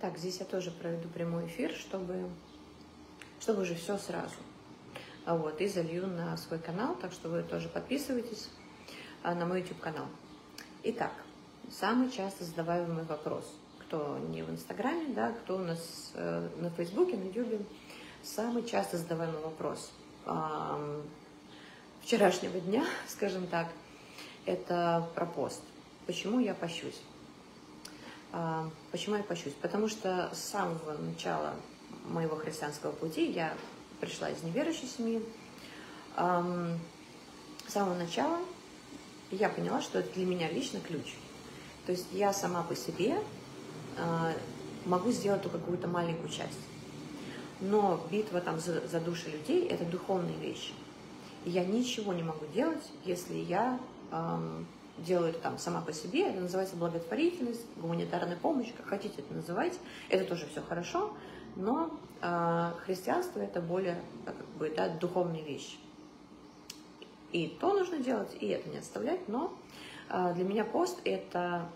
Так, здесь я тоже проведу прямой эфир, чтобы, чтобы уже все сразу. А вот, и залью на свой канал, так что вы тоже подписывайтесь а, на мой YouTube канал. Итак, самый часто задаваемый вопрос, кто не в Инстаграме, да, кто у нас э, на Фейсбуке, на Ютубе, самый часто задаваемый вопрос вчерашнего дня, скажем так, это про пост. Почему я пощусь? Э, почему я пощусь? Потому что с самого начала моего христианского пути я пришла из неверующей семьи. С самого начала я поняла, что это для меня лично ключ. То есть я сама по себе э, могу сделать только какую-то маленькую часть. Но битва там за, за души людей – это духовные вещи. И я ничего не могу делать, если я делаю это там сама по себе. Это называется благотворительность, гуманитарная помощь, как хотите это называть. Это тоже все хорошо, но э, христианство – это более как бы, да, духовные вещи. И то нужно делать, и это не оставлять, но э, для меня пост – это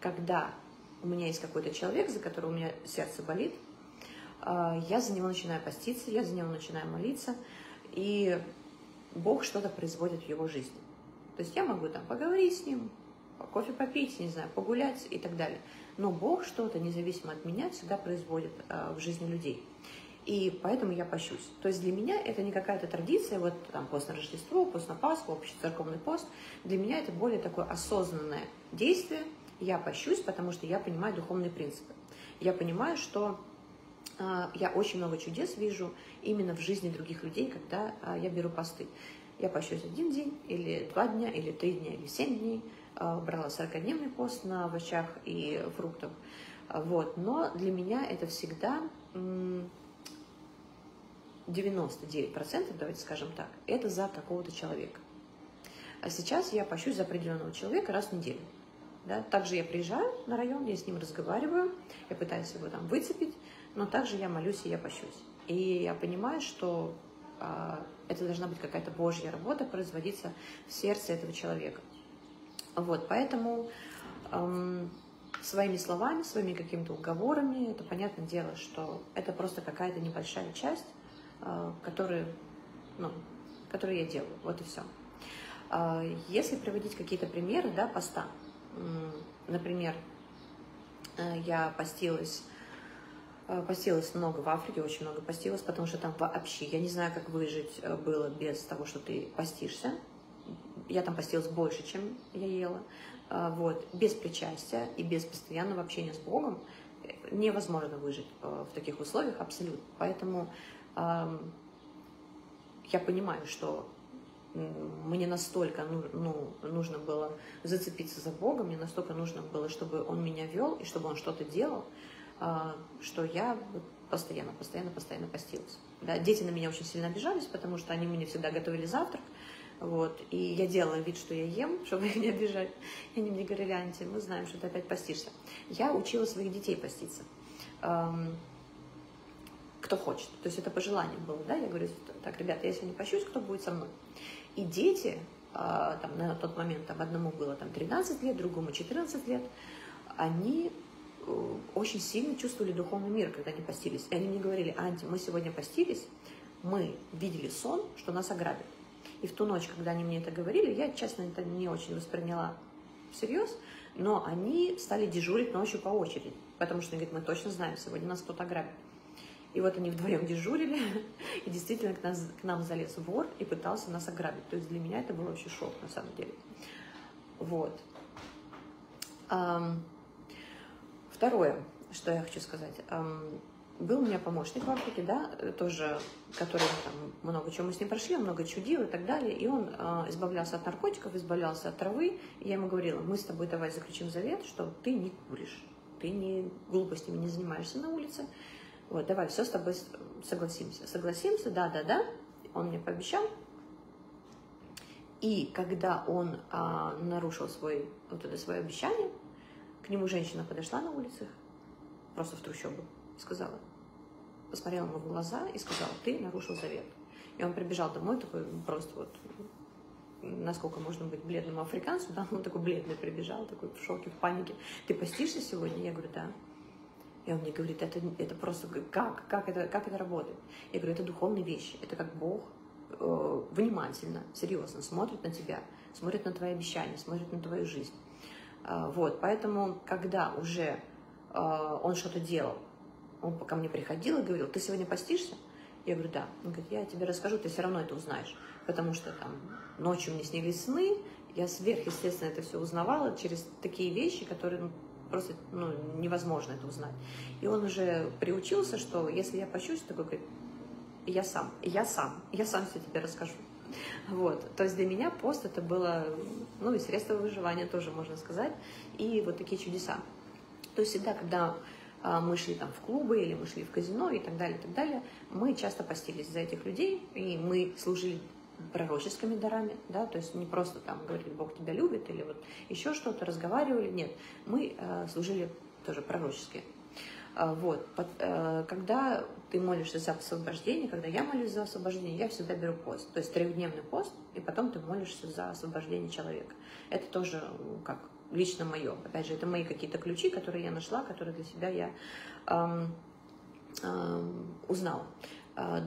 когда у меня есть какой-то человек, за которого у меня сердце болит, э, я за него начинаю поститься, я за него начинаю молиться, и Бог что-то производит в его жизни. То есть я могу там поговорить с ним, кофе попить, не знаю, погулять и так далее. Но Бог что-то, независимо от меня, всегда производит э, в жизни людей. И поэтому я пощусь. То есть для меня это не какая-то традиция, вот там пост на Рождество, пост на Пасху, общий церковный пост. Для меня это более такое осознанное действие. Я пощусь, потому что я понимаю духовные принципы. Я понимаю, что э, я очень много чудес вижу именно в жизни других людей, когда э, я беру посты. Я пощусь один день, или два дня, или три дня, или семь дней. Э, брала 40-дневный пост на овощах и фруктах. Вот. Но для меня это всегда 99%, давайте скажем так, это за какого-то человека. А сейчас я пощусь за определенного человека раз в неделю. Да? Также я приезжаю на район, я с ним разговариваю, я пытаюсь его там выцепить, но также я молюсь и я пощусь. И я понимаю, что а, это должна быть какая-то Божья работа производиться в сердце этого человека. Вот, поэтому эм, своими словами, своими какими-то уговорами, это понятное дело, что это просто какая-то небольшая часть Э, которые, ну, которые я делаю. Вот и все. А, если приводить какие-то примеры, да, поста, например, э, я постилась, э, постилась много в Африке, очень много постилась, потому что там вообще, я не знаю, как выжить было без того, что ты постишься. Я там постилась больше, чем я ела. Вот. Без причастия и без постоянного общения с Богом невозможно выжить в таких условиях абсолютно. Поэтому я понимаю, что мне настолько ну, ну, нужно было зацепиться за Бога, мне настолько нужно было, чтобы Он меня вел и чтобы Он что-то делал, что я постоянно, постоянно, постоянно постилась. Да, дети на меня очень сильно обижались, потому что они мне всегда готовили завтрак, вот, и я делала вид, что я ем, чтобы их не обижать. И они мне говорили, Анти, мы знаем, что ты опять постишься. Я учила своих детей поститься кто хочет. То есть это по желанию было, да, я говорю, так, ребята, если не пощусь, кто будет со мной? И дети, а, там, на тот момент, там, одному было там 13 лет, другому 14 лет, они очень сильно чувствовали духовный мир, когда они постились. И они мне говорили, Анти, мы сегодня постились, мы видели сон, что нас ограбят. И в ту ночь, когда они мне это говорили, я, честно, это не очень восприняла всерьез, но они стали дежурить ночью по очереди, потому что они говорят, мы точно знаем, сегодня нас кто-то ограбит. И вот они вдвоем дежурили, и действительно к, нас, к нам залез вор и пытался нас ограбить. То есть для меня это был вообще шок, на самом деле. Вот. Второе, что я хочу сказать. Был у меня помощник в Африке, да, тоже, который там много чего мы с ним прошли, много чудил и так далее, и он э, избавлялся от наркотиков, избавлялся от травы, и я ему говорила, мы с тобой давай заключим завет, что ты не куришь, ты не глупостями не занимаешься на улице, вот, давай, все с тобой согласимся. Согласимся, да, да, да. Он мне пообещал. И когда он а, нарушил свой, вот это свое обещание, к нему женщина подошла на улицах, просто в трущобу, сказала, посмотрела ему в глаза и сказала, ты нарушил завет. И он прибежал домой такой просто вот, насколько можно быть бледным африканцем, да, он такой бледный прибежал, такой в шоке, в панике. Ты постишься сегодня? Я говорю, да. И он мне говорит, это, это просто как, как это, как это работает? Я говорю, это духовные вещи, это как Бог э, внимательно, серьезно смотрит на тебя, смотрит на твои обещания, смотрит на твою жизнь. Э, вот, поэтому, когда уже э, он что-то делал, он пока мне приходил и говорил, ты сегодня постишься? Я говорю, да. Он говорит, я тебе расскажу, ты все равно это узнаешь. Потому что там ночью мне снились сны, я сверхъестественно это все узнавала через такие вещи, которые ну, просто ну, невозможно это узнать. И он уже приучился, что если я пощусь, такой говорит, я сам, я сам, я сам все тебе расскажу. Вот. То есть для меня пост это было, ну и средство выживания тоже, можно сказать, и вот такие чудеса. То есть всегда, когда а, мы шли там в клубы или мы шли в казино и так далее, и так далее, мы часто постились за этих людей, и мы служили пророческими дарами, да, то есть не просто там говорили, Бог тебя любит, или вот еще что-то, разговаривали, нет, мы э, служили тоже пророческие. Э, вот, э, когда ты молишься за освобождение, когда я молюсь за освобождение, я всегда беру пост, то есть трехдневный пост, и потом ты молишься за освобождение человека. Это тоже как лично мое. Опять же, это мои какие-то ключи, которые я нашла, которые для себя я эм, эм, узнала. Э,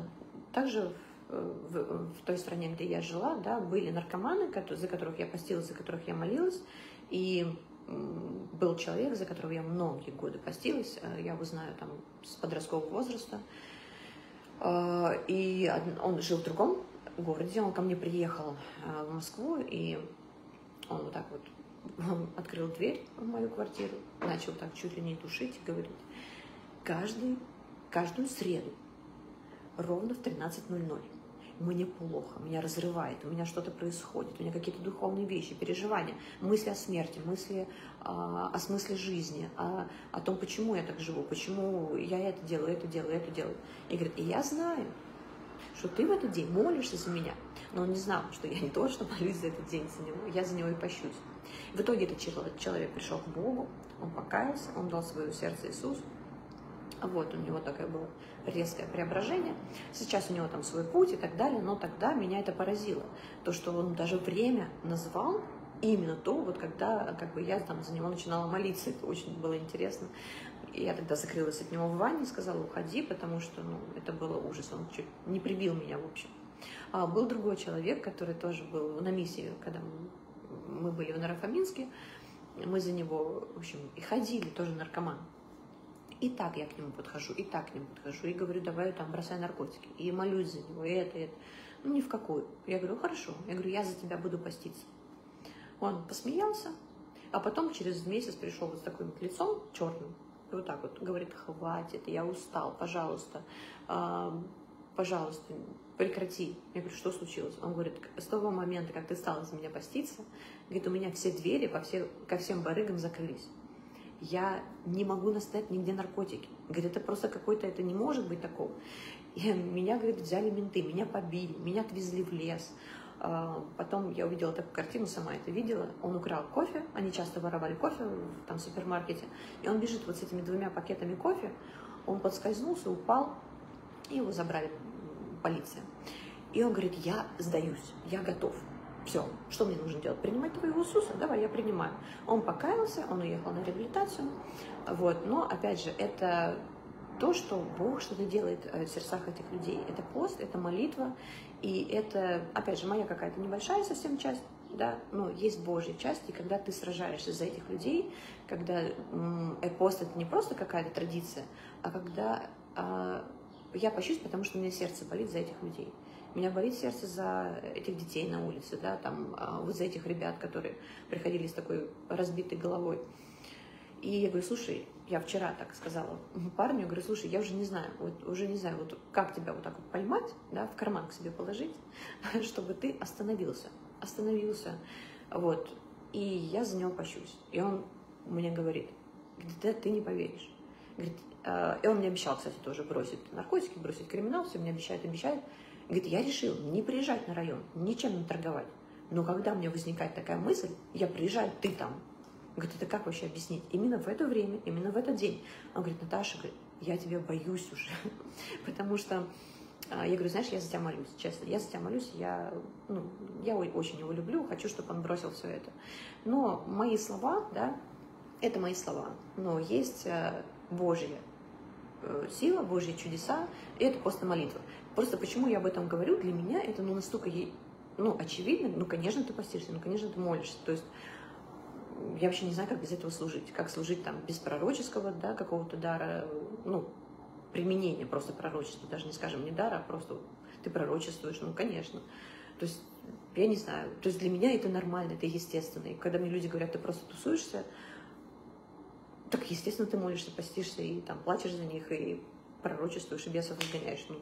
также в, в той стране, где я жила, да, были наркоманы, за которых я постилась, за которых я молилась, и был человек, за которого я многие годы постилась, э, я его знаю там с подросткового возраста, э, и он жил в другом городе, он ко мне приехал э, в Москву, и он вот так вот открыл дверь в мою квартиру, начал так чуть ли не душить и говорить, каждый, каждую среду ровно в 13.00 мне плохо, меня разрывает, у меня что-то происходит, у меня какие-то духовные вещи, переживания, мысли о смерти, мысли а, о смысле жизни, о, о том, почему я так живу, почему я это делаю, это делаю, это делаю. И говорит, и я знаю, что ты в этот день молишься за меня. Но он не знал, что я не то, что молюсь за этот день за него, я за него и пощусь. В итоге этот человек пришел к Богу, он покаялся, он дал свое сердце Иисусу, вот, у него такое было резкое преображение. Сейчас у него там свой путь и так далее, но тогда меня это поразило. То, что он даже время назвал именно то, вот когда как бы я там за него начинала молиться, это очень было интересно. Я тогда закрылась от него в ванне, сказала, уходи, потому что, ну, это было ужас, он чуть не прибил меня, в общем. А был другой человек, который тоже был на миссии, когда мы были в Нарафаминске, мы за него, в общем, и ходили, тоже наркоман. И так я к нему подхожу, и так к нему подхожу, и говорю, давай там бросай наркотики, и молюсь за него, и это, и это. Ну, ни в какую. Я говорю, хорошо. Я говорю, я за тебя буду поститься. Он посмеялся, а потом через месяц пришел вот с таким лицом черным, и вот так вот говорит, хватит, я устал, пожалуйста, э, пожалуйста, прекрати. Я говорю, что случилось? Он говорит, с того момента, как ты стала за меня поститься, говорит, у меня все двери по все, ко всем барыгам закрылись я не могу настоять нигде наркотики. Говорит, это просто какой-то, это не может быть такого. И меня, говорит, взяли менты, меня побили, меня отвезли в лес. А, потом я увидела такую картину, сама это видела. Он украл кофе, они часто воровали кофе в там, супермаркете. И он бежит вот с этими двумя пакетами кофе. Он подскользнулся, упал, и его забрали полиция. И он говорит, я сдаюсь, я готов. Все, что мне нужно делать? Принимать твоего Иисуса? Давай, я принимаю. Он покаялся, он уехал на реабилитацию. Вот. Но, опять же, это то, что Бог что-то делает э, в сердцах этих людей. Это пост, это молитва, и это, опять же, моя какая-то небольшая совсем часть, да, но есть Божья часть, и когда ты сражаешься за этих людей, когда э, пост это не просто какая-то традиция, а когда э, я пощусь, потому что у меня сердце болит за этих людей. Меня болит сердце за этих детей на улице, да, там, а, вот за этих ребят, которые приходили с такой разбитой головой. И я говорю, слушай, я вчера так сказала парню, говорю, слушай, я уже не знаю, вот уже не знаю, вот как тебя вот так вот поймать, да, в карман к себе положить, чтобы ты остановился, остановился, вот. И я за него пощусь. И он мне говорит, да ты не поверишь. Говорит, э, и он мне обещал, кстати, тоже бросить наркотики, бросить криминал, все мне обещает, обещает. Говорит, я решил не приезжать на район, ничем не торговать. Но когда мне возникает такая мысль, я приезжаю, ты там. Говорит, это как вообще объяснить? Именно в это время, именно в этот день. Он говорит, Наташа, говорит, я тебя боюсь уже. Потому что а, я говорю, знаешь, я за тебя молюсь, честно, я за тебя молюсь, я, ну, я очень его люблю, хочу, чтобы он бросил все это. Но мои слова, да, Это мои слова. Но есть э, Божья э, сила, Божьи чудеса, и это просто молитва. Просто почему я об этом говорю, для меня это ну, настолько ну, очевидно, ну, конечно, ты постишься, ну, конечно, ты молишься. То есть я вообще не знаю, как без этого служить. Как служить там без пророческого, да, какого-то дара, ну, применения просто пророчества, даже не скажем не дара, а просто ты пророчествуешь, ну, конечно. То есть, я не знаю, то есть для меня это нормально, это естественно. И когда мне люди говорят, ты просто тусуешься, так, естественно, ты молишься, постишься и там плачешь за них, и пророчествуешь, и бесов изгоняешь. Ну,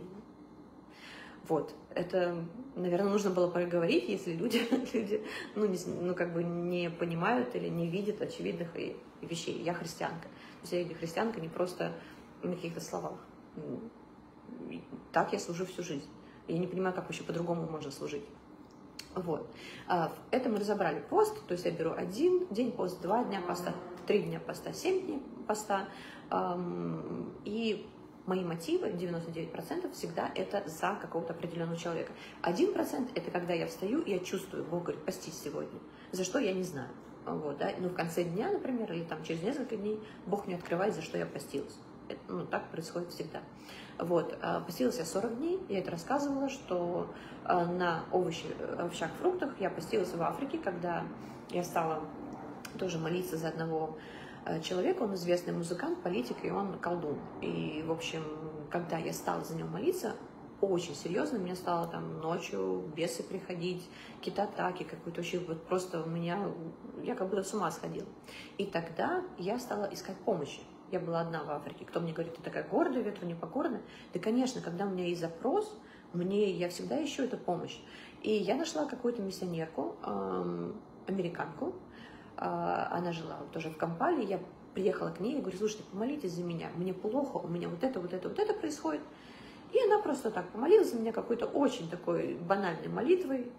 вот, это, наверное, нужно было проговорить, если люди, люди ну, не, ну, как бы не понимают или не видят очевидных вещей. Я христианка. То есть я христианка не просто на каких-то словах. Так я служу всю жизнь. Я не понимаю, как вообще по-другому можно служить. Вот. А, это мы разобрали пост, то есть я беру один день пост, два дня поста, три дня поста, семь дней поста. И мои мотивы, 99% всегда это за какого-то определенного человека. 1% это когда я встаю, я чувствую, Бог говорит, постись сегодня. За что я не знаю. Вот, да? Но в конце дня, например, или там через несколько дней Бог мне открывает, за что я постилась. Это, ну, так происходит всегда. Вот, а, постилась я 40 дней, я это рассказывала, что а, на овощи, овощах, фруктах я постилась в Африке, когда я стала тоже молиться за одного Э, человек, он известный музыкант, политик, и он колдун. И, в общем, когда я стала за него молиться, очень серьезно, мне стало там ночью бесы приходить, какие-то атаки, какой-то вообще, вот просто у меня, я как будто с ума сходила. И тогда я стала искать помощи. Я была одна в Африке. Кто мне говорит, ты такая гордая, ветру непокорная? Да, конечно, когда у меня есть запрос, мне, я всегда ищу эту помощь. И я нашла какую-то миссионерку, эм, американку, она жила тоже в Кампале, я приехала к ней и говорю, слушайте, помолитесь за меня, мне плохо, у меня вот это, вот это, вот это происходит. И она просто так помолилась за меня какой-то очень такой банальной молитвой,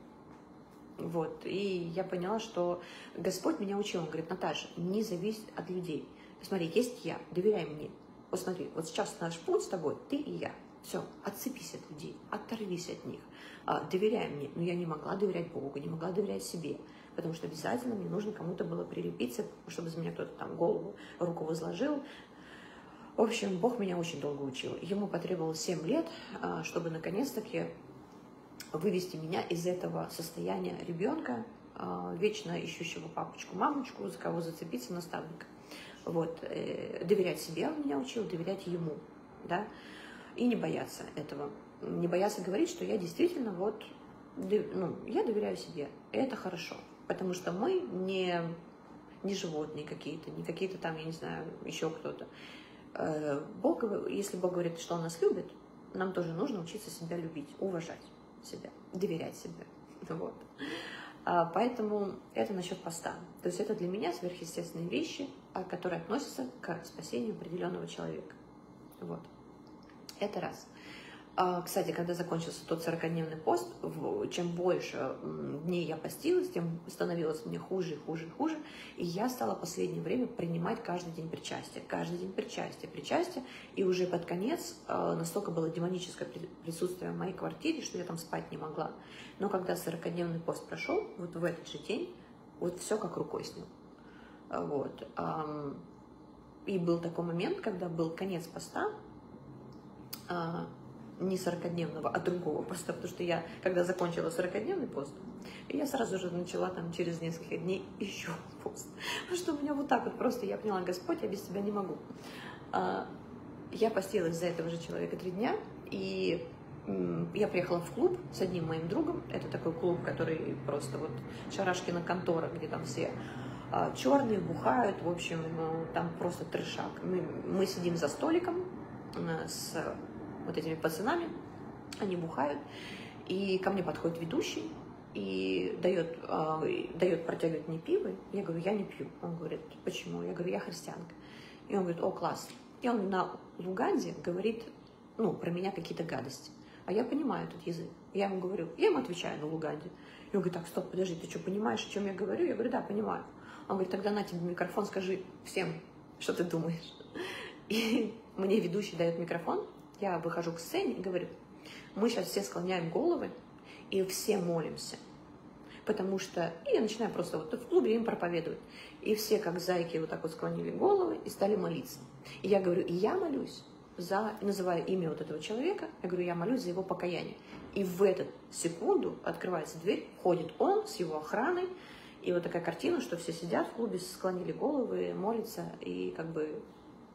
вот, и я поняла, что Господь меня учил, он говорит, Наташа, не зависит от людей. Смотри, есть я, доверяй мне. Вот смотри, вот сейчас наш путь с тобой, ты и я. Все, отцепись от людей, оторвись от них, а, доверяй мне. Но я не могла доверять Богу, не могла доверять себе потому что обязательно мне нужно кому-то было прилепиться, чтобы за меня кто-то там голову, руку возложил. В общем, Бог меня очень долго учил. Ему потребовалось 7 лет, а, чтобы наконец-таки вывести меня из этого состояния ребенка, а, вечно ищущего папочку, мамочку, за кого зацепиться, наставника. Вот. Э, доверять себе он меня учил, доверять ему, да, и не бояться этого. Не бояться говорить, что я действительно вот, ну, я доверяю себе, это хорошо потому что мы не, не животные какие-то, не какие-то там, я не знаю, еще кто-то. Э, Бог, если Бог говорит, что Он нас любит, нам тоже нужно учиться себя любить, уважать себя, доверять себе. Вот. А, поэтому это насчет поста. То есть это для меня сверхъестественные вещи, а, которые относятся к спасению определенного человека. Вот. Это раз. А, кстати, когда закончился тот 40-дневный пост, чем больше дней я постилась, тем становилось мне хуже и хуже и хуже. И я стала в последнее время принимать каждый день причастие. Каждый день причастие, причастие. И уже под конец а, настолько было демоническое присутствие в моей квартире, что я там спать не могла. Но когда 40-дневный пост прошел, вот в этот же день, вот все как рукой снял. Вот. И был такой момент, когда был конец поста, а, не 40-дневного, а другого просто, потому что я, когда закончила 40-дневный пост, я сразу же начала там через несколько дней еще пост. Потому что у меня вот так вот просто, я поняла, Господь, я без тебя не могу. А, я постилась за этого же человека три дня, и я приехала в клуб с одним моим другом. Это такой клуб, который просто вот Шарашкина контора, где там все а, черные, бухают. В общем, э, там просто трешак. Мы, мы сидим за столиком с вот этими пацанами, они бухают, и ко мне подходит ведущий и дает, э, дает протягивает мне пиво. Я говорю, я не пью. Он говорит, почему? Я говорю, я христианка. И он говорит, о, класс. И он на Луганде говорит, ну, про меня какие-то гадости. А я понимаю этот язык. Я ему говорю, я ему отвечаю на Луганде. И он говорит, так, стоп, подожди, ты что, понимаешь, о чем я говорю? Я говорю, да, понимаю. Он говорит, тогда на тебе микрофон, скажи всем, что ты думаешь. И мне ведущий дает микрофон, я выхожу к сцене и говорю, мы сейчас все склоняем головы и все молимся. потому что... И я начинаю просто вот в клубе им проповедовать. И все, как зайки, вот так вот склонили головы и стали молиться. И я говорю, и я молюсь за, называю имя вот этого человека, я говорю, я молюсь за его покаяние. И в эту секунду открывается дверь, входит он с его охраной, и вот такая картина, что все сидят в клубе, склонили головы, молятся, и как бы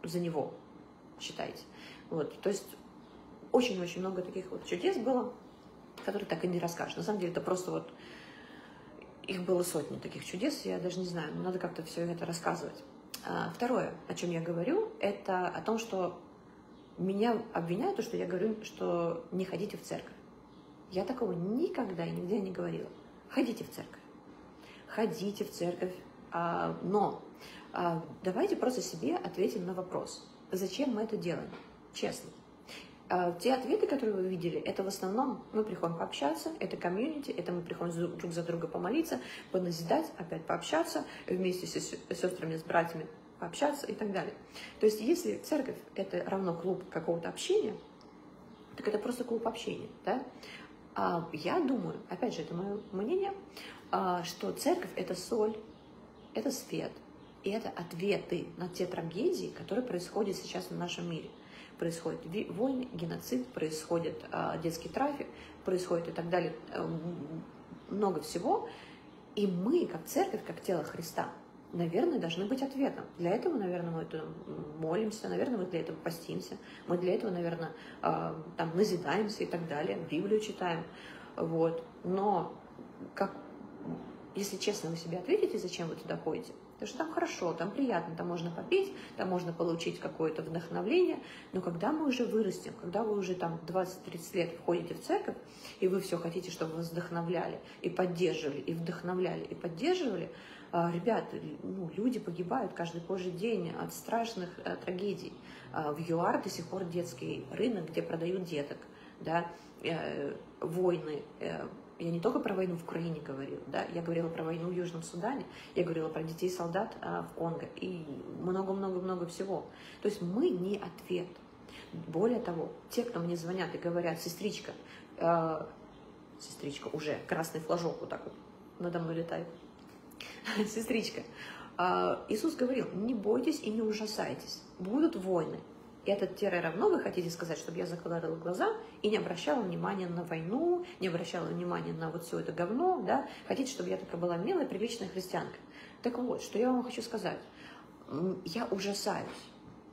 за него, считайте. Вот, то есть очень-очень много таких вот чудес было, которые так и не расскажешь. На самом деле это просто вот их было сотни таких чудес, я даже не знаю, надо как-то все это рассказывать. А, второе, о чем я говорю, это о том, что меня обвиняют, что я говорю, что не ходите в церковь. Я такого никогда и нигде не говорила. Ходите в церковь. Ходите в церковь. А, но а, давайте просто себе ответим на вопрос. Зачем мы это делаем? Честно. А, те ответы, которые вы видели, это в основном мы приходим пообщаться, это комьюнити, это мы приходим друг за друга помолиться, поназидать, опять пообщаться вместе с сестрами, с братьями пообщаться и так далее. То есть если церковь – это равно клуб какого-то общения, так это просто клуб общения. Да? А я думаю, опять же, это мое мнение, а, что церковь – это соль, это свет, и это ответы на те трагедии, которые происходят сейчас в нашем мире – происходят войны, геноцид, происходит а, детский трафик, происходит и так далее, э, много всего. И мы, как церковь, как тело Христа, наверное, должны быть ответом. Для этого, наверное, мы это молимся, наверное, мы для этого постимся, мы для этого, наверное, а, там назидаемся и так далее, Библию читаем. Вот. Но как, если честно вы себе ответите, зачем вы туда ходите, Потому что там хорошо, там приятно, там можно попить, там можно получить какое-то вдохновление. Но когда мы уже вырастем, когда вы уже там 20-30 лет входите в церковь, и вы все хотите, чтобы вас вдохновляли, и поддерживали, и вдохновляли, и поддерживали, а, ребят, ну, люди погибают каждый божий день от страшных э, трагедий. А, в ЮАР до сих пор детский рынок, где продают деток, да, э, войны, э, я не только про войну в Украине говорила, да, я говорила про войну в Южном Судане, я говорила про детей солдат а, в Конго и много-много-много всего. То есть мы не ответ. Более того, те, кто мне звонят и говорят, сестричка, э, сестричка уже, красный флажок вот так вот надо мной летает, сестричка, э, Иисус говорил, не бойтесь и не ужасайтесь, будут войны, этот тире равно вы хотите сказать, чтобы я закладывала глаза и не обращала внимания на войну, не обращала внимания на вот все это говно, да? Хотите, чтобы я такая была милая, приличная христианка. Так вот, что я вам хочу сказать. Я ужасаюсь,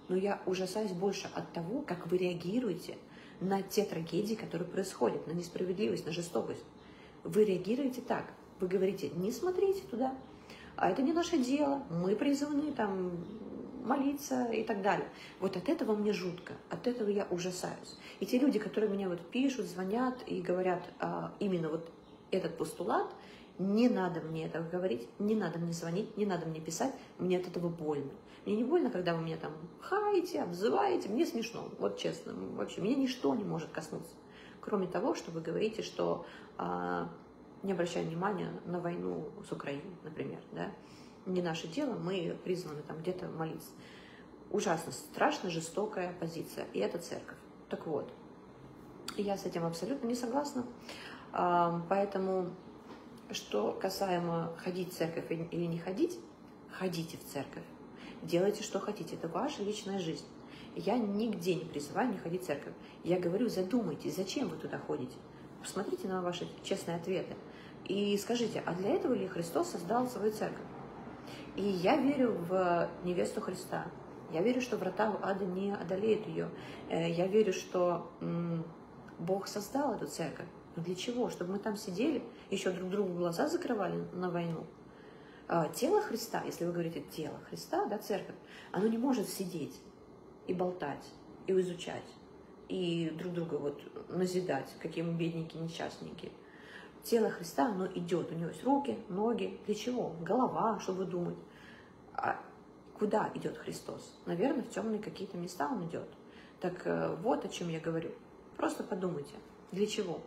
но я ужасаюсь больше от того, как вы реагируете на те трагедии, которые происходят, на несправедливость, на жестокость. Вы реагируете так. Вы говорите, не смотрите туда, а это не наше дело, мы призваны там молиться и так далее. Вот от этого мне жутко, от этого я ужасаюсь. И те люди, которые мне вот пишут, звонят и говорят а, именно вот этот постулат, не надо мне этого говорить, не надо мне звонить, не надо мне писать, мне от этого больно. Мне не больно, когда вы меня там хаете, обзываете, мне смешно, вот честно, вообще, меня ничто не может коснуться. Кроме того, что вы говорите, что а, не обращая внимания на войну с Украиной, например, да, не наше дело, мы призваны там где-то молиться. Ужасно страшно жестокая позиция, и это церковь. Так вот, я с этим абсолютно не согласна, поэтому, что касаемо ходить в церковь или не ходить, ходите в церковь, делайте, что хотите, это ваша личная жизнь. Я нигде не призываю не ходить в церковь. Я говорю, задумайтесь, зачем вы туда ходите. Посмотрите на ваши честные ответы. И скажите, а для этого ли Христос создал свою церковь? И я верю в невесту Христа. Я верю, что врата ада не одолеют ее. Э, я верю, что Бог создал эту церковь. Но для чего? Чтобы мы там сидели, еще друг другу глаза закрывали на войну. А, тело Христа, если вы говорите тело Христа, да, церковь, оно не может сидеть и болтать, и изучать, и друг друга вот назидать, какие мы бедненькие, несчастненькие тело Христа, оно идет. У него есть руки, ноги. Для чего? Голова, чтобы думать. А куда идет Христос? Наверное, в темные какие-то места он идет. Так э, вот о чем я говорю. Просто подумайте, для чего?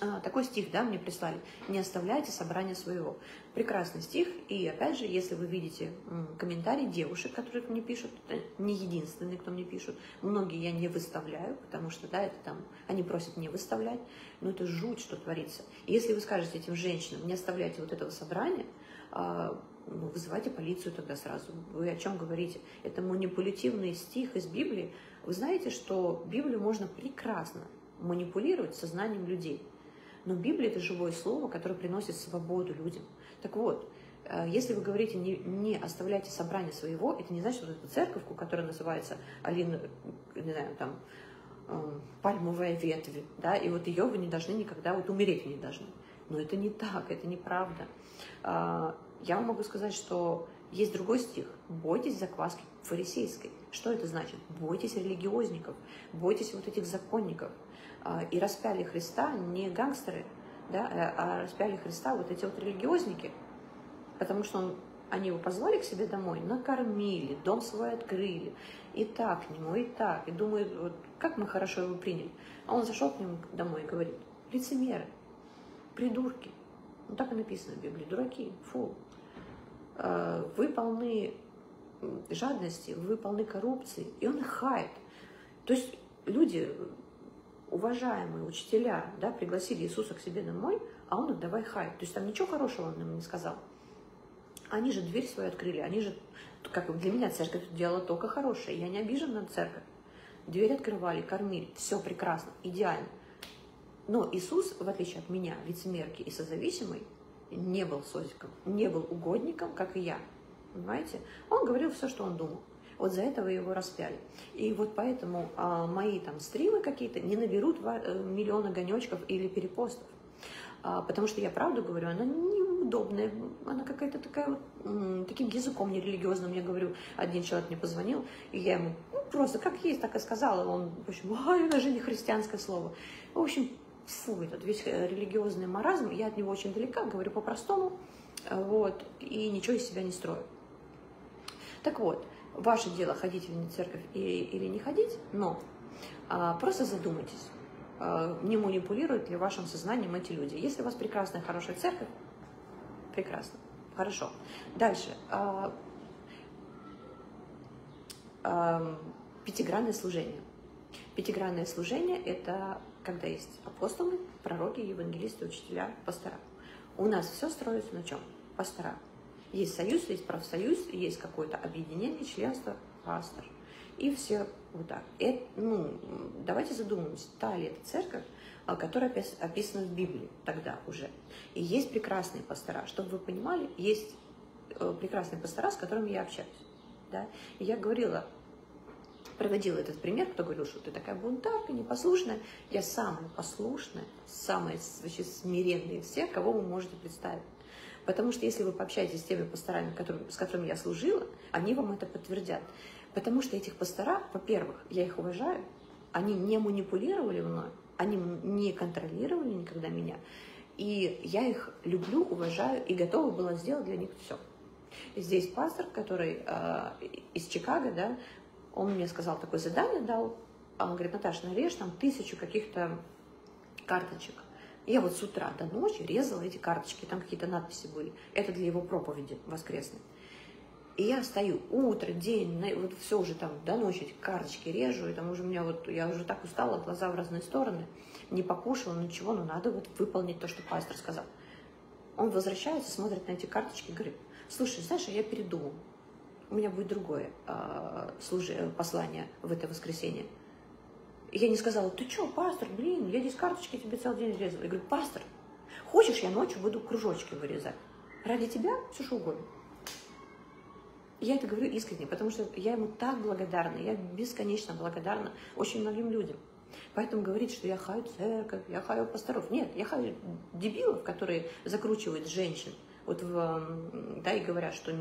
А, такой стих, да, мне прислали. Не оставляйте собрания своего. Прекрасный стих. И опять же, если вы видите комментарии девушек, которые мне пишут, это не единственные, кто мне пишут. Многие я не выставляю, потому что, да, это там, они просят не выставлять. Но это жуть, что творится. И если вы скажете этим женщинам, не оставляйте вот этого собрания, а, ну, вызывайте полицию тогда сразу. Вы о чем говорите? Это манипулятивный стих из Библии. Вы знаете, что Библию можно прекрасно манипулировать сознанием людей. Но Библия – это живое слово, которое приносит свободу людям. Так вот, э, если вы говорите, не, не оставляйте собрание своего, это не значит, что эту церковку, которая называется Алина, не знаю, там, э, пальмовая ветвь, да, и вот ее вы не должны никогда, вот умереть не должны. Но это не так, это неправда. А, я вам могу сказать, что есть другой стих. Бойтесь закваски фарисейской. Что это значит? Бойтесь религиозников, бойтесь вот этих законников. А, и распяли Христа не гангстеры, да, а, а распяли Христа вот эти вот религиозники, потому что он, они его позвали к себе домой, накормили, дом свой открыли, и так к нему, и так, и думают, вот как мы хорошо его приняли. А он зашел к нему домой и говорит, лицемеры, придурки, ну так и написано в Библии, дураки, фу, а, вы полны жадности, вы полны коррупции, и он их хает. То есть люди уважаемые учителя да, пригласили Иисуса к себе домой, а он их давай хай. То есть там ничего хорошего он им не сказал. Они же дверь свою открыли, они же, как для меня церковь делала только хорошее. Я не обижен на церковь. Дверь открывали, кормили, все прекрасно, идеально. Но Иисус, в отличие от меня, лицемерки и созависимой, не был созиком, не был угодником, как и я. Понимаете? Он говорил все, что он думал. Вот за это вы его распяли. И вот поэтому а, мои там стримы какие-то не наберут э, миллиона гонечков или перепостов. А, потому что я правду говорю, она неудобная, она какая-то такая вот, таким языком нерелигиозным, я говорю, один человек мне позвонил, и я ему ну, просто как есть, так и сказала, он, в общем, ай, это же не христианское слово. В общем, фу, этот весь э, религиозный маразм, я от него очень далека, говорю по-простому, вот, и ничего из себя не строю. Так вот, Ваше дело, ходить в церковь или, не ходить, но а, просто задумайтесь, а, не манипулируют ли вашим сознанием эти люди. Если у вас прекрасная, хорошая церковь, прекрасно, хорошо. Дальше. А, пятигранное служение. Пятигранное служение – это когда есть апостолы, пророки, евангелисты, учителя, пастора. У нас все строится на чем? Пастора. Есть союз, есть профсоюз, есть какое-то объединение, членство, пастор. И все вот так. Это, ну, давайте задумаемся, та ли это церковь, а, которая описана в Библии тогда уже. И есть прекрасные пастора. Чтобы вы понимали, есть э, прекрасные пастора, с которыми я общаюсь. Да? И я говорила, проводила этот пример, кто говорил, что ты такая бунтарка, непослушная. Я самая послушная, самая вообще смиренная из всех, кого вы можете представить. Потому что если вы пообщаетесь с теми пасторами, которым, с которыми я служила, они вам это подтвердят. Потому что этих пастора, во-первых, я их уважаю, они не манипулировали мной, они не контролировали никогда меня. И я их люблю, уважаю и готова была сделать для них все. Здесь пастор, который э, из Чикаго, да, он мне сказал такое задание, дал, он говорит, Наташа, нарежь там тысячу каких-то карточек. Я вот с утра до ночи резала эти карточки, там какие-то надписи были. Это для его проповеди воскресной. И я стою утро, день, вот все уже там до ночи эти карточки режу, и там уже у меня вот, я уже так устала, глаза в разные стороны, не покушала, ничего, но надо вот выполнить то, что пастор сказал. Он возвращается, смотрит на эти карточки и говорит, слушай, знаешь, я передумал, у меня будет другое э, служи, послание в это воскресенье я не сказала, ты что, пастор, блин, я здесь карточки тебе целый день резала. Я говорю, пастор, хочешь, я ночью буду кружочки вырезать? Ради тебя все что угодно. Я это говорю искренне, потому что я ему так благодарна, я бесконечно благодарна очень многим людям. Поэтому говорить, что я хаю церковь, я хаю пасторов. Нет, я хаю дебилов, которые закручивают женщин вот в, да, и говорят, что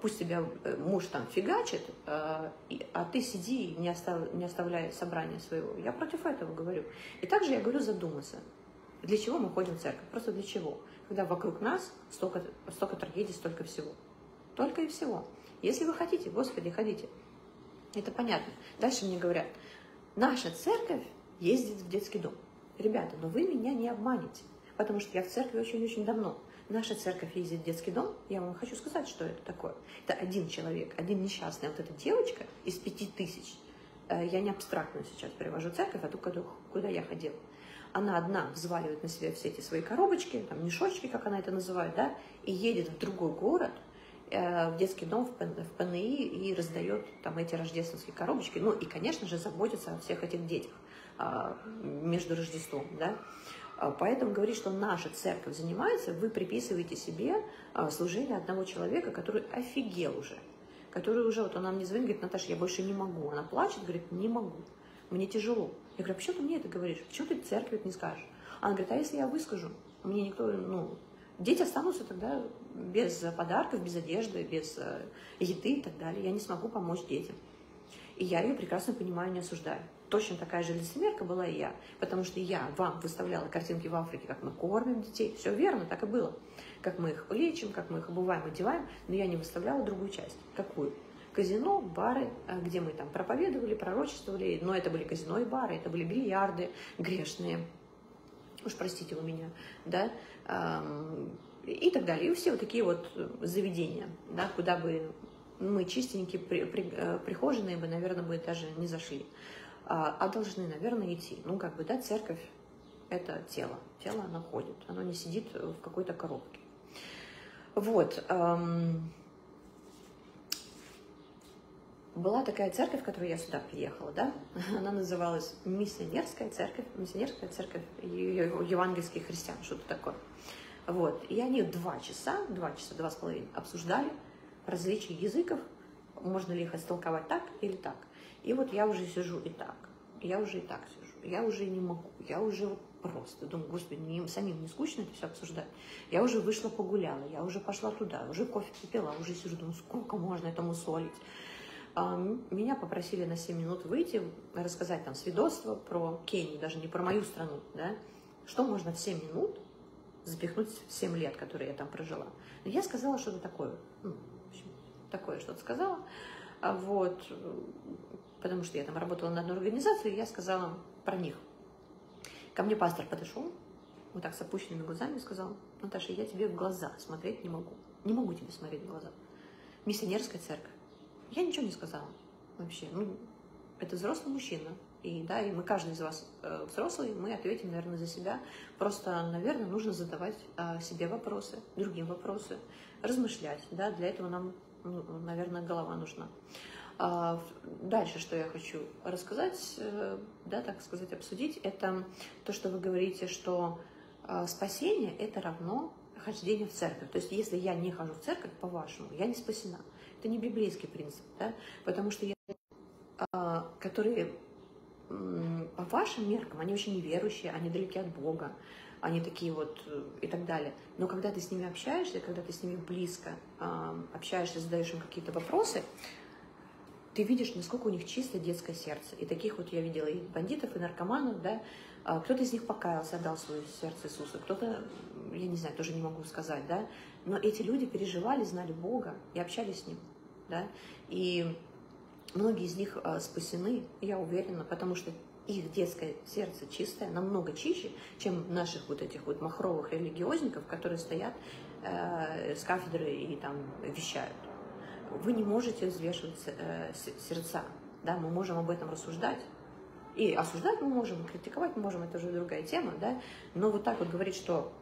пусть тебя э, муж там фигачит, а, а ты сиди и не, остав, не оставляй собрание своего. Я против этого говорю. И также я говорю задуматься. Для чего мы ходим в церковь? Просто для чего? Когда вокруг нас столько, столько трагедий, столько всего. Только и всего. Если вы хотите, Господи, ходите. Это понятно. Дальше мне говорят, наша церковь ездит в детский дом. ребята, но вы меня не обманете, потому что я в церкви очень-очень давно. Наша церковь ездит в детский дом, я вам хочу сказать, что это такое. Это один человек, один несчастный, вот эта девочка из пяти тысяч. Э, я не абстрактно сейчас привожу церковь, а куда, куда я ходила. Она одна взваливает на себя все эти свои коробочки, там, мешочки, как она это называет, да, и едет в другой город, э, в детский дом, в ПНИ и раздает там эти рождественские коробочки. Ну и, конечно же, заботится о всех этих детях а, между Рождеством, да. А, поэтому говорить, что наша церковь занимается, вы приписываете себе а, служение одного человека, который офигел уже, который уже, вот она мне звонит, говорит, Наташа, я больше не могу. Она плачет, говорит, не могу, мне тяжело. Я говорю, а почему ты мне это говоришь? Почему ты церкви это не скажешь? Она говорит, а если я выскажу? Мне никто, ну, дети останутся тогда без подарков, без одежды, без э, еды и так далее. Я не смогу помочь детям. И я ее прекрасно понимаю, не осуждаю точно такая же лицемерка была и я, потому что я вам выставляла картинки в Африке, как мы кормим детей, все верно, так и было, как мы их лечим, как мы их обуваем, одеваем, но я не выставляла другую часть. Какую? Казино, бары, а, где мы там проповедовали, пророчествовали, но это были казино и бары, это были бильярды грешные, уж простите у меня, да, и так далее. И все вот такие вот заведения, да, куда бы мы чистенькие, при, при, э, прихоженные бы, наверное, бы даже не зашли. А, а должны, наверное, идти. Ну, как бы, да, церковь – это тело. Тело, оно ходит, оно не сидит в какой-то коробке. Вот. Была такая церковь, в которую я сюда приехала, да? Она называлась Миссионерская церковь, Миссионерская церковь евангельских христиан, что-то такое. Вот. И они два часа, два часа, два с половиной обсуждали различия языков, можно ли их истолковать так или так. И вот я уже сижу и так, я уже и так сижу, я уже не могу, я уже просто думаю, господи, мне самим не скучно это все обсуждать. Я уже вышла погуляла, я уже пошла туда, уже кофе попила, уже сижу, думаю, сколько можно этому солить. А, меня попросили на 7 минут выйти, рассказать там свидетельство про Кению, даже не про мою страну, да, что можно в 7 минут запихнуть в 7 лет, которые я там прожила. Но я сказала что-то такое, ну, в общем, такое что-то сказала, а вот, потому что я там работала на одной организации, и я сказала про них. Ко мне пастор подошел, вот так с опущенными глазами, и сказал, Наташа, я тебе в глаза смотреть не могу. Не могу тебе смотреть в глаза. Миссионерская церковь. Я ничего не сказала вообще. Ну, это взрослый мужчина. И да, и мы, каждый из вас э, взрослый, мы ответим, наверное, за себя. Просто, наверное, нужно задавать э, себе вопросы, другим вопросы, размышлять. Да, для этого нам, ну, наверное, голова нужна. А, дальше, что я хочу рассказать, э, да, так сказать, обсудить, это то, что вы говорите, что а, спасение – это равно хождение в церковь. То есть, если я не хожу в церковь, по-вашему, я не спасена. Это не библейский принцип, да? потому что я, а, которые по вашим меркам, они очень неверующие, они далеки от Бога, они такие вот э, и так далее. Но когда ты с ними общаешься, когда ты с ними близко общаешься, задаешь им какие-то вопросы, ты видишь, насколько у них чисто детское сердце. И таких вот я видела и бандитов, и наркоманов, да. А, кто-то из них покаялся, отдал свое сердце Иисусу, кто-то, я не знаю, тоже не могу сказать, да. Но эти люди переживали, знали Бога и общались с Ним, да. И многие из них а, спасены, я уверена, потому что их детское сердце чистое, намного чище, чем наших вот этих вот махровых религиозников, которые стоят э, с кафедры и там вещают вы не можете взвешивать э, сердца. Да? Мы можем об этом рассуждать. И осуждать мы можем, критиковать мы можем, это уже другая тема, да? Но вот так вот говорить, что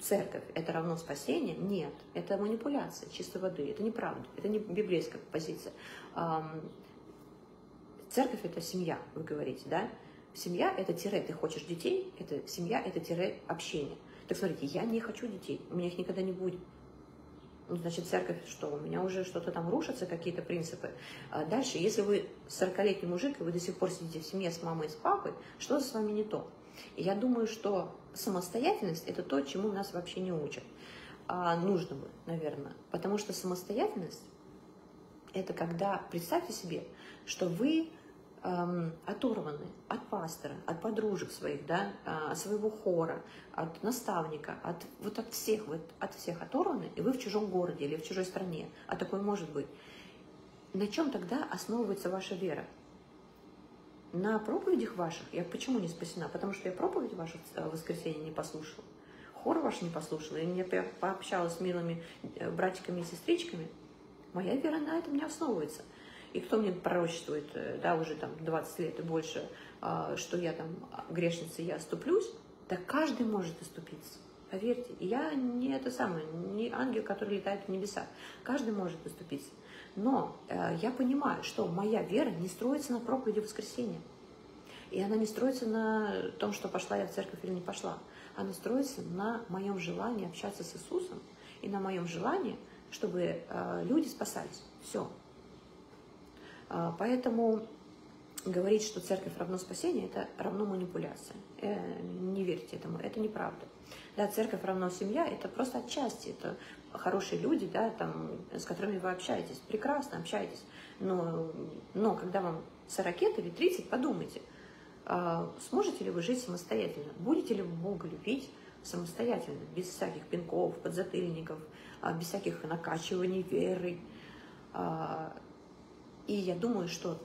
церковь – это равно спасение, нет, это манипуляция чистой воды, это неправда, это не библейская позиция. Церковь – это семья, вы говорите, да? Семья – это тире, ты хочешь детей, это семья – это тире общение. Так смотрите, я не хочу детей, у меня их никогда не будет. Ну, значит, церковь что? У меня уже что-то там рушатся, какие-то принципы. А дальше, если вы 40-летний мужик, и вы до сих пор сидите в семье с мамой и с папой, что с вами не то? И я думаю, что самостоятельность – это то, чему нас вообще не учат. А нужно бы, наверное. Потому что самостоятельность – это когда, представьте себе, что вы эм, оторваны от пастора, от подружек своих, да, от своего хора, от наставника, от вот от всех, вот от всех оторваны, и вы в чужом городе или в чужой стране, а такое может быть. На чем тогда основывается ваша вера? на проповедях ваших я почему не спасена? Потому что я проповедь вашу в воскресенье не послушала. Хор ваш не послушала, и не пообщалась с милыми э, братиками и сестричками. Моя вера на этом не основывается. И кто мне пророчествует, э, да, уже там 20 лет и больше, а, что я там грешница, я оступлюсь, да каждый может оступиться. Поверьте, я не это самое, не ангел, который летает в небеса. Каждый может оступиться. Но э, я понимаю, что моя вера не строится на проповеди воскресенья. И она не строится на том, что пошла я в церковь или не пошла. Она строится на моем желании общаться с Иисусом и на моем желании, чтобы э, люди спасались. Все. Э, поэтому говорить, что церковь равно спасение, это равно манипуляция. Э, не верьте этому, это неправда. Да, церковь равно семья, это просто отчасти, это хорошие люди, да, там, с которыми вы общаетесь, прекрасно общаетесь. Но, но когда вам 40 или 30, подумайте, а, сможете ли вы жить самостоятельно, будете ли вы Бога любить самостоятельно, без всяких пинков, подзатыльников, а, без всяких накачиваний веры. И я думаю, что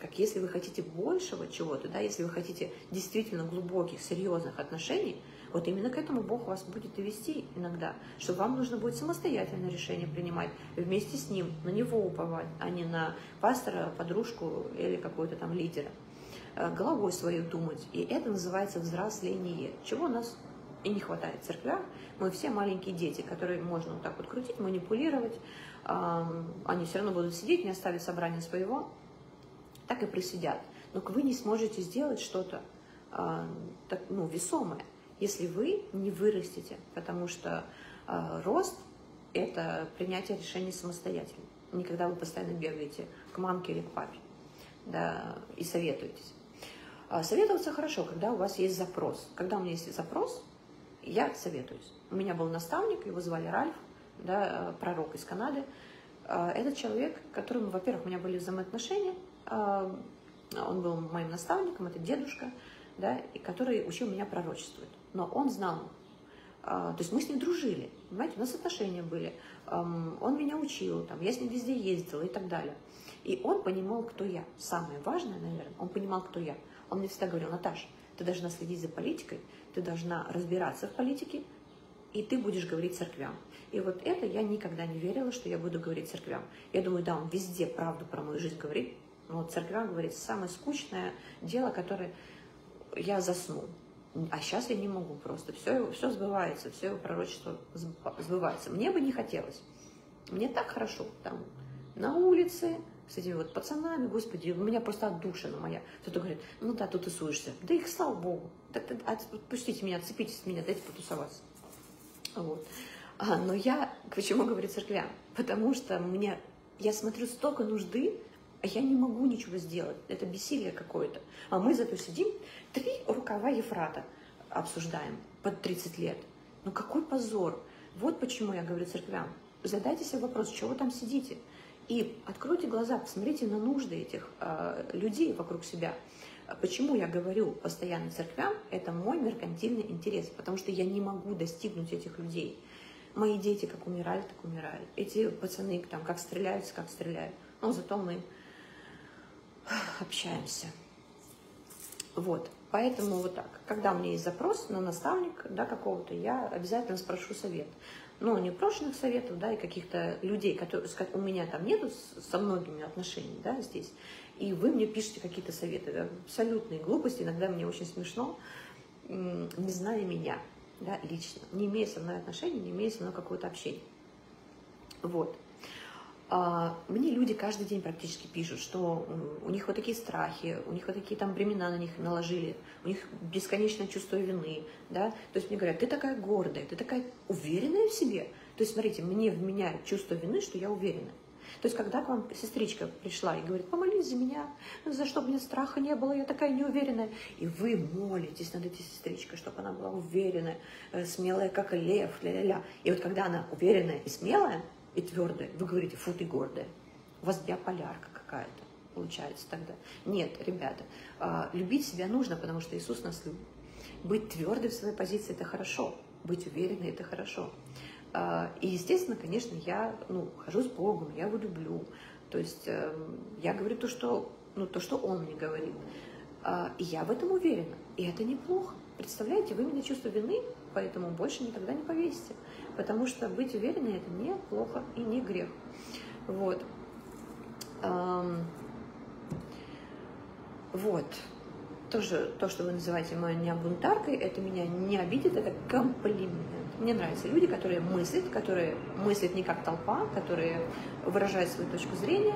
как если вы хотите большего чего-то, да, если вы хотите действительно глубоких, серьезных отношений, вот именно к этому Бог вас будет вести иногда, что вам нужно будет самостоятельное решение принимать, вместе с Ним, на Него уповать, а не на пастора, подружку или какого-то там лидера. Э, головой свою думать. И это называется взросление, чего у нас и не хватает в церквях. Мы все маленькие дети, которые можно вот так вот крутить, манипулировать. Они все равно будут сидеть, не оставят собрание своего, так и просидят. Но вы не сможете сделать что-то ну, весомое если вы не вырастете, потому что э, рост – это принятие решений самостоятельно. Не когда вы постоянно бегаете к мамке или к папе да, и советуетесь. А советоваться хорошо, когда у вас есть запрос. Когда у меня есть запрос, я советуюсь. У меня был наставник, его звали Ральф, да, пророк из Канады. А, этот человек, которому, во-первых, у меня были взаимоотношения, а, он был моим наставником, это дедушка, да, и который учил меня пророчествовать но он знал. А, то есть мы с ним дружили, понимаете, у нас отношения были. Он меня учил, там, я с ним везде ездила и так далее. И он понимал, кто я. Самое важное, наверное, он понимал, кто я. Он мне всегда говорил, Наташа, ты должна следить за политикой, ты должна разбираться в политике, и ты будешь говорить церквям. И вот это я никогда не верила, что я буду говорить церквям. Я думаю, да, он везде правду про мою жизнь говорит, но вот церквям говорит самое скучное дело, которое я засну. А сейчас я не могу просто. Все, все сбывается, все его пророчество сбывается. Мне бы не хотелось. Мне так хорошо там на улице, с этими вот пацанами, господи, у меня просто отдушина моя. Кто-то говорит, ну да, тут тусуешься. Да их, слава богу. Отпустите меня, отцепитесь от меня, дайте потусоваться. Вот. А, но я, почему говорю церквям? Потому что мне, я смотрю столько нужды, а я не могу ничего сделать. Это бессилие какое-то. А мы зато сидим, три рукава Ефрата обсуждаем под 30 лет. Ну какой позор. Вот почему я говорю церквям. Задайте себе вопрос, чего вы там сидите? И откройте глаза, посмотрите на нужды этих э, людей вокруг себя. Почему я говорю постоянно церквям? Это мой меркантильный интерес, потому что я не могу достигнуть этих людей. Мои дети как умирали, так умирали. Эти пацаны там как стреляются, как стреляют. Но зато мы общаемся. Вот, поэтому вот так. Когда у меня есть запрос на наставника, да, какого-то, я обязательно спрошу совет. Но не прошлых советов, да, и каких-то людей, которые, у меня там нету со многими отношений, да, здесь. И вы мне пишете какие-то советы. Абсолютные глупости, иногда мне очень смешно, не зная меня, да, лично, не имея со мной отношений, не имея со мной какого-то общения. Вот. А, мне люди каждый день практически пишут, что у них вот такие страхи, у них вот такие там времена на них наложили, у них бесконечное чувство вины, да, то есть мне говорят, ты такая гордая, ты такая уверенная в себе, то есть, смотрите, мне вменяют чувство вины, что я уверена. То есть, когда к вам сестричка пришла и говорит, помолись за меня, за что мне страха не было, я такая неуверенная, и вы молитесь над этой сестричкой, чтобы она была уверенная, э, смелая, как лев, ля-ля-ля. И вот когда она уверенная и смелая, и твердая. Вы говорите, фу, ты гордая. У вас биополярка какая-то получается тогда. Нет, ребята, а, любить себя нужно, потому что Иисус нас любит. Быть твердой в своей позиции – это хорошо. Быть уверенной – это хорошо. А, и, естественно, конечно, я ну, хожу с Богом, я его люблю. То есть эм, я говорю то, что ну, то, что он мне говорит. А, и я в этом уверена. И это неплохо. Представляете, вы меня чувство вины, поэтому больше никогда не повесите. Потому что быть уверенной это не плохо и не грех. Вот. Вот. Тоже то, что вы называете меня бунтаркой, это меня не обидит, это комплимент. Мне нравятся люди, которые мыслят, которые мыслят не как толпа, которые выражают свою точку зрения,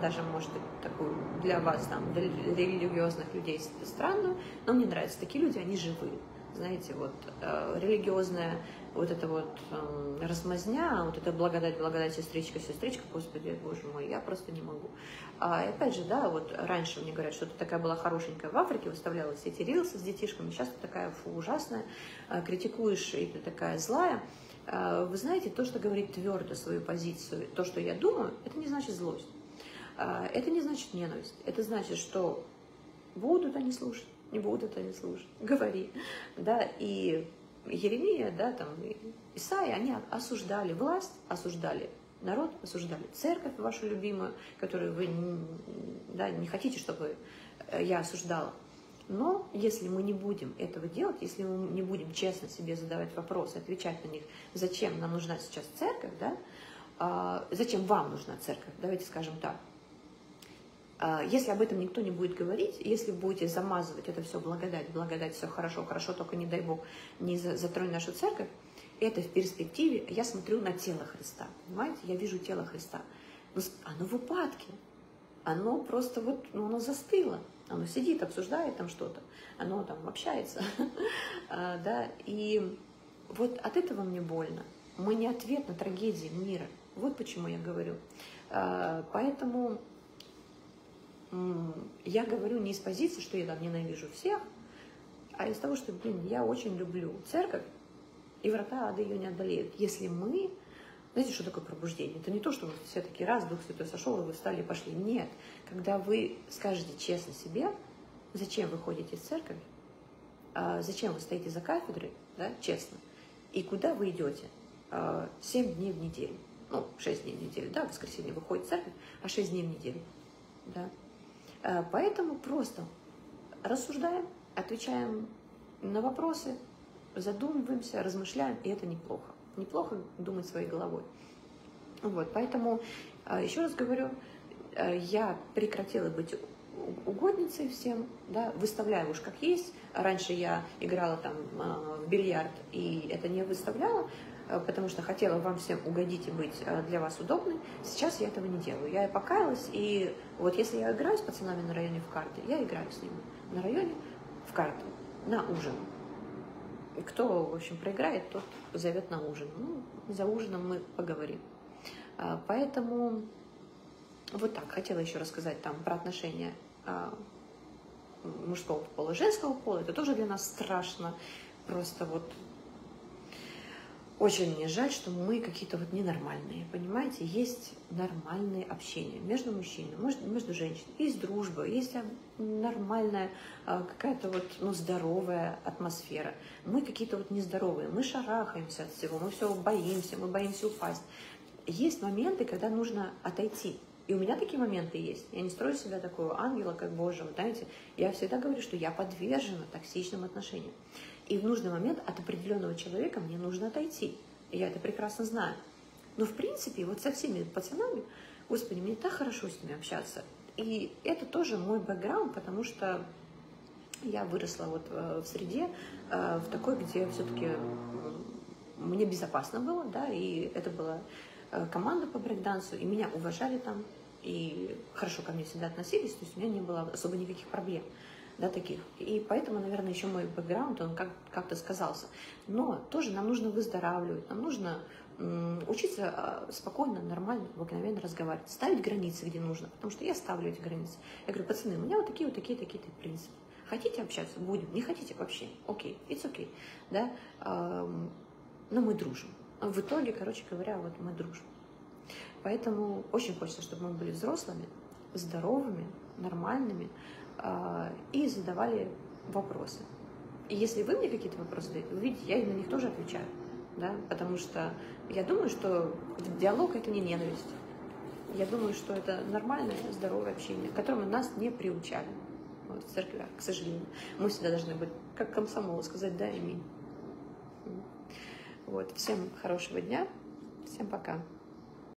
даже, может быть, такую для вас, там, для религиозных людей странную, но мне нравятся такие люди, они живые. Знаете, вот э, религиозная вот эта вот э, размазня, вот это благодать, благодать, сестричка, сестричка, господи, боже мой, я просто не могу. А, и опять же, да, вот раньше мне говорят, что ты такая была хорошенькая в Африке, выставляла все эти рилсы с детишками, сейчас ты такая фу, ужасная, э, критикуешь, и ты такая злая. Э, вы знаете, то, что говорит твердо свою позицию, то, что я думаю, это не значит злость. А, это не значит ненависть. Это значит, что будут они слушать, не будут они слушать. Говори. Да, и Еремия, да, там, Исаия, они осуждали власть, осуждали народ, осуждали церковь вашу любимую, которую вы да, не хотите, чтобы э, я осуждала. Но если мы не будем этого делать, если мы не будем честно себе задавать вопросы, отвечать на них, зачем нам нужна сейчас церковь, да, а, зачем вам нужна церковь, давайте скажем так, если об этом никто не будет говорить, если будете замазывать это все благодать, благодать, все хорошо, хорошо, только не дай Бог не затронь нашу церковь, это в перспективе, я смотрю на тело Христа, понимаете, я вижу тело Христа, оно в упадке, оно просто вот, ну, оно застыло, оно сидит, обсуждает там что-то, оно там общается, а, да, и вот от этого мне больно. Мы не ответ на трагедии мира, вот почему я говорю. А, поэтому я говорю не из позиции, что я там ненавижу всех, а из того, что, блин, я очень люблю церковь, и врата ада ее не одолеют. Если мы... Знаете, что такое пробуждение? Это не то, что вы все такие раз, Дух Святой сошел, и вы встали и пошли. Нет. Когда вы скажете честно себе, зачем вы ходите в церковь, а зачем вы стоите за кафедрой, да, честно, и куда вы идете? А, семь дней в неделю. Ну, шесть дней в неделю, да, в воскресенье вы ходите в церковь, а шесть дней в неделю. Да. Э, поэтому просто рассуждаем, отвечаем на вопросы, задумываемся, размышляем, и это неплохо. Неплохо думать своей головой. Вот, поэтому, э, еще раз говорю, э, я прекратила быть угодницей всем, да, выставляю уж как есть. Раньше я играла там в бильярд и это не выставляла, потому что хотела вам всем угодить и быть э, для вас удобной. Сейчас я этого не делаю. Я покаялась, и вот если я играю с пацанами на районе в карты, я играю с ними на районе в карты, на ужин. И кто, в общем, проиграет, тот зовет на ужин. Ну, за ужином мы поговорим. А, поэтому вот так хотела еще рассказать там про отношения мужского пола, женского пола. Это тоже для нас страшно. Просто вот очень мне жаль, что мы какие-то вот ненормальные, понимаете? Есть нормальные общения между мужчиной, между женщиной. Есть дружба, есть нормальная а, какая-то вот, ну, здоровая атмосфера. Мы какие-то вот нездоровые, мы шарахаемся от всего, мы все боимся, мы боимся упасть. Есть моменты, когда нужно отойти. И у меня такие моменты есть. Я не строю себя такого ангела, как Божьего, знаете. Я всегда говорю, что я подвержена токсичным отношениям. И в нужный момент от определенного человека мне нужно отойти. Я это прекрасно знаю. Но в принципе, вот со всеми пацанами, господи, мне так хорошо с ними общаться. И это тоже мой бэкграунд, потому что я выросла вот э, в среде, э, в такой, где все-таки мне безопасно было, да, и это была э, команда по брейкдансу, и меня уважали там, и хорошо ко мне всегда относились, то есть у меня не было особо никаких проблем да, таких. И поэтому, наверное, еще мой бэкграунд, он как- как-то сказался. Но тоже нам нужно выздоравливать, нам нужно учиться а, спокойно, нормально, обыкновенно разговаривать, ставить границы, где нужно, потому что я ставлю эти границы. Я говорю, пацаны, у меня вот такие вот такие такие такие принципы. Хотите общаться? Будем. Не хотите? Вообще. Окей. Okay. It's okay. Да? Но мы дружим. В итоге, короче говоря, вот мы дружим. Поэтому очень хочется, чтобы мы были взрослыми, здоровыми, нормальными, и задавали вопросы. И если вы мне какие-то вопросы даете, вы видите, я на них тоже отвечаю, да, потому что я думаю, что диалог это не ненависть. Я думаю, что это нормальное, здоровое общение, к которому нас не приучали вот, в церквях, к сожалению. Мы всегда должны быть, как комсомол, сказать «да» и. Вот. Всем хорошего дня. Всем пока.